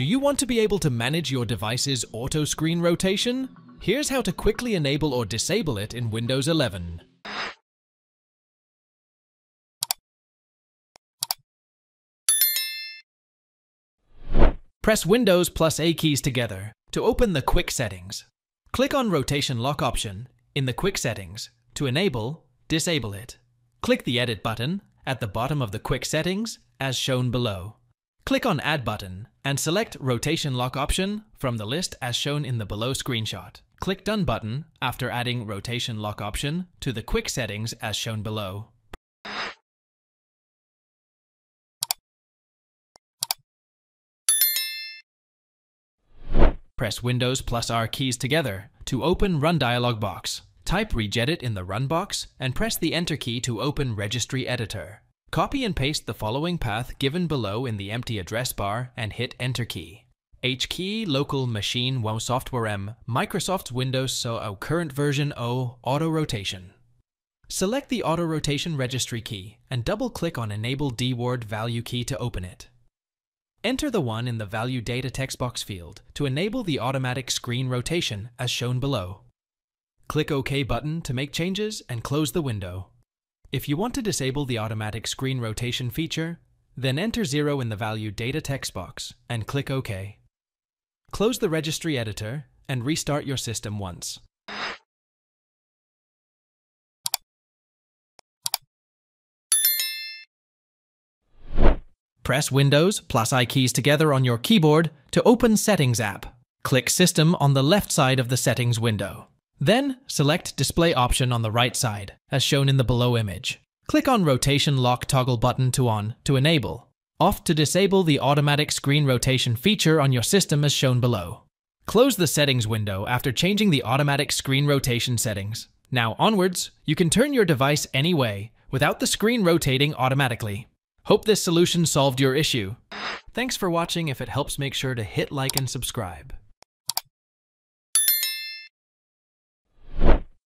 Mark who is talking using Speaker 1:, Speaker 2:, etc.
Speaker 1: Do you want to be able to manage your device's auto screen rotation? Here's how to quickly enable or disable it in Windows 11. Press Windows plus A keys together to open the Quick Settings. Click on Rotation Lock option in the Quick Settings to enable, disable it. Click the Edit button at the bottom of the Quick Settings as shown below. Click on Add button and select Rotation Lock option from the list as shown in the below screenshot. Click Done button after adding Rotation Lock option to the Quick Settings as shown below. Press Windows plus R keys together to open Run dialog box. Type regedit in the Run box and press the Enter key to open Registry Editor. Copy and paste the following path given below in the empty address bar and hit Enter key. H key local machine wow software M Microsoft Windows so a current version O auto rotation. Select the auto rotation registry key and double click on enable dword value key to open it. Enter the one in the value data text box field to enable the automatic screen rotation as shown below. Click OK button to make changes and close the window. If you want to disable the automatic screen rotation feature, then enter 0 in the value data text box and click OK. Close the registry editor and restart your system once. Press Windows plus I keys together on your keyboard to open Settings app. Click System on the left side of the Settings window. Then, select Display option on the right side, as shown in the below image. Click on Rotation Lock toggle button to on to enable. Off to disable the automatic screen rotation feature on your system as shown below. Close the settings window after changing the automatic screen rotation settings. Now onwards, you can turn your device any way without the screen rotating automatically. Hope this solution solved your issue. Thanks for watching. If it helps, make sure to hit like and subscribe.